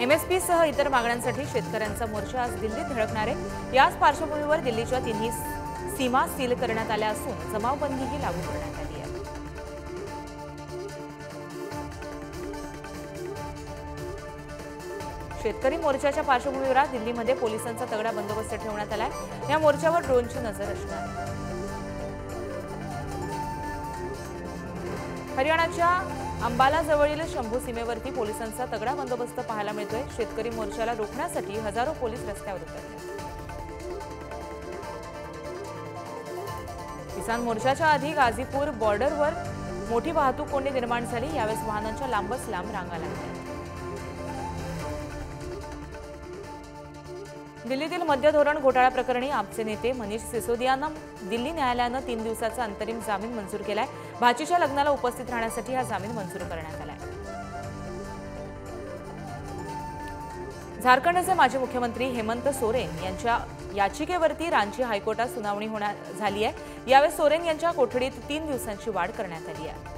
एमएसपीसह इतर मागण्यांसाठी शेतकऱ्यांचा मोर्चा आज दिल्लीत धडकणार आहे. याच पार्श्वभूमीवर दिल्लीच्या तिन्ही सीमा सील करण्यात आल्या असून जमावबंदीही लागू करण्यात आली आहे. शेतकरी मोर्चाच्या पार्श्वभूमीवर आज दिल्लीमध्ये पोलिसांचा तगडा बंदोबस्त ठेवण्यात आलाय. या मोर्चावर ड्रोनची नजर असणार आहे. हरियाणाच्या अंबाला जवळील शंभू सीमेवरती पोलिसांचा तगडा बंदोबस्त पाहायला मिळतोय. शेतकरी मोर्चाला रोखण्यासाठी हजारो पोलीस रस्त्यावर उतरले. किसान मोर्चाच्या आधी गाझीपूर बॉर्डरवर मोठी वाहतूक कोंडी निर्माण झाली. यावेळेस वाहनांच्या लांबच लांब रांगा लागल्या. दिल्लीतील मद्य धोरण घोटाळा प्रकरणी आपचे नेते मनीष सिसोदियांना दिल्ली न्यायालयानं तीन दिवसाचा अंतरिम जामीन मंजूर केलाय. भाचीच्या लग्नाला उपस्थित राहण्यासाठी हा जामीन मंजूर करण्यात आलाय. झारखंडचे माजी मुख्यमंत्री हेमंत सोरेन यांच्या याचिकेवरती रांची हायकोर्टात सुनावणी होणार झाली आहे. यावेळी सोरेन यांच्या कोठडीत तीन दिवसांची वाढ करण्यात आली आहे.